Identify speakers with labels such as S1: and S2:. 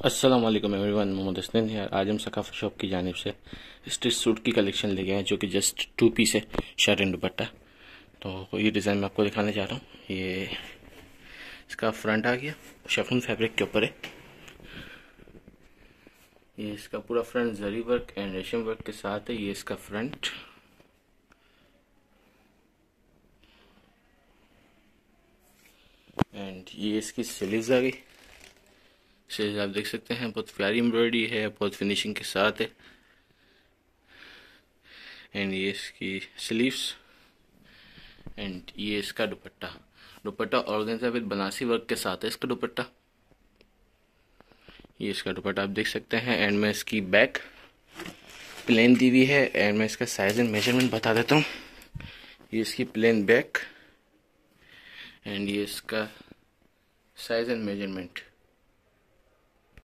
S1: वालेकुम एवरीवन मोहम्मद हसनैन यार आज हम सकाफा शॉप की जानब से स्टिच सूट की कलेक्शन ले गए हैं, जो कि जस्ट टू पीस है शर्ट एंड दुपट्टा। तो ये डिज़ाइन मैं आपको दिखाने जा रहा हूँ। ये इसका फ्रंट आ गया शेफन फैब्रिक के ऊपर है। ये इसका पूरा फ्रंट जरी वर्क एंड रेशम वर्क के साथ है, ये इसका फ्रंट एंड ये इसकी स्लीव्स आ गई। स्लीव्स आप देख सकते हैं, बहुत प्यारी एम्ब्रॉयडरी है, बहुत फिनिशिंग के साथ है। एंड ये इसकी स्लीव्स एंड ये इसका dupatta. Dupatta organza with Banarasi work के साथ है इसका दुपट्टा। ये इसका दुपट्टा आप देख सकते हैं एंड में इसकी बैक प्लेन दी हुई है एंड मैं इसका साइज़ एंड मेज़रमेंट बता देता हूँ। ये इसकी प्लेन बैक एंड ये इसका साइज़ एंड मेज़रमेंट